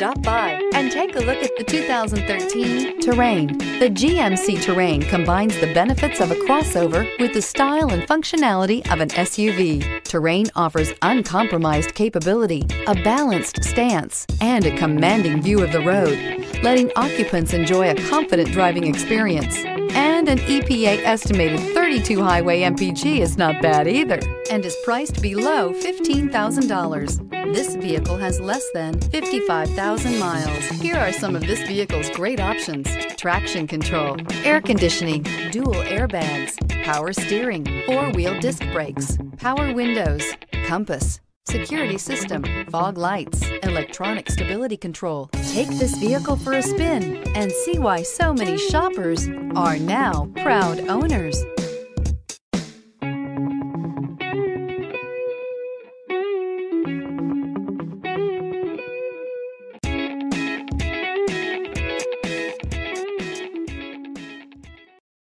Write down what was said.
Stop by and take a look at the 2013 Terrain. The GMC Terrain combines the benefits of a crossover with the style and functionality of an SUV. Terrain offers uncompromised capability, a balanced stance, and a commanding view of the road, letting occupants enjoy a confident driving experience. And an EPA estimated 32 highway MPG is not bad either and is priced below $15,000. This vehicle has less than 55,000 miles. Here are some of this vehicle's great options. Traction control, air conditioning, dual airbags, power steering, four-wheel disc brakes, power windows, compass, security system, fog lights, electronic stability control. Take this vehicle for a spin and see why so many shoppers are now proud owners.